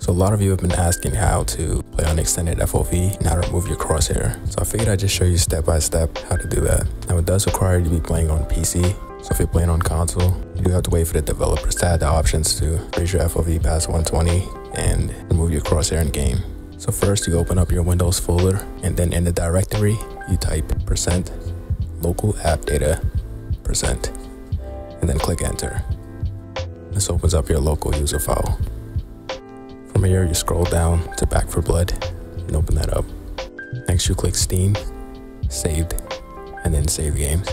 So a lot of you have been asking how to play on extended FOV and how to remove your crosshair. So I figured I'd just show you step by step how to do that. Now it does require you to be playing on PC. So if you're playing on console, you do have to wait for the developers to add the options to raise your FOV past 120 and remove your crosshair in game. So first you open up your Windows folder and then in the directory you type percent local app data percent and then click enter. This opens up your local user file. From here, you scroll down to Back for Blood and open that up. Next, you click Steam, Saved, and then Save Games.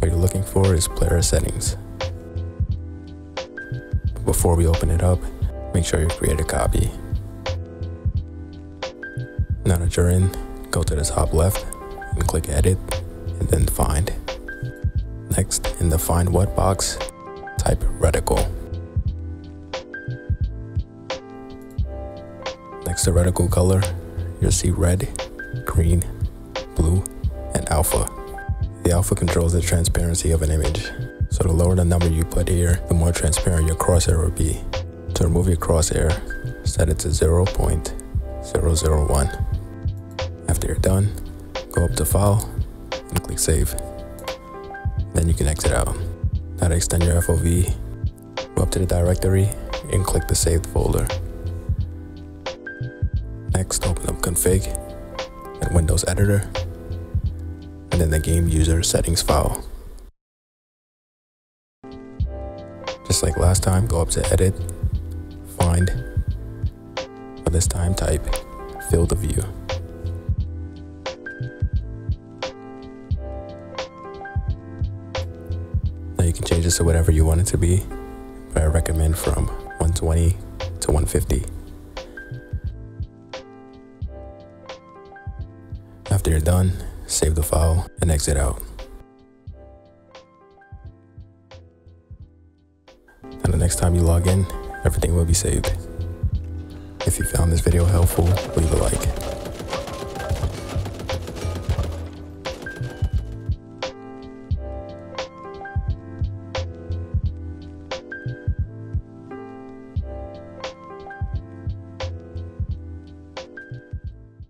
What you're looking for is player settings. Before we open it up, make sure you create a copy. Now that you're in, go to the top left and click Edit and then Find. Next, in the Find What box, type Reticle. Next to reticle color, you'll see red, green, blue, and alpha. The alpha controls the transparency of an image. So the lower the number you put here, the more transparent your crosshair will be. To remove your crosshair, set it to 0.001. After you're done, go up to File and click Save. Then you can exit out. Now to extend your FOV, go up to the directory and click the saved folder. Next, open up Config and Windows Editor, and then the game user settings file. Just like last time, go up to Edit, Find, but this time type Field of View. Now you can change this to whatever you want it to be, but I recommend from 120 to 150. After you're done, save the file and exit out. And the next time you log in, everything will be saved. If you found this video helpful, leave a like.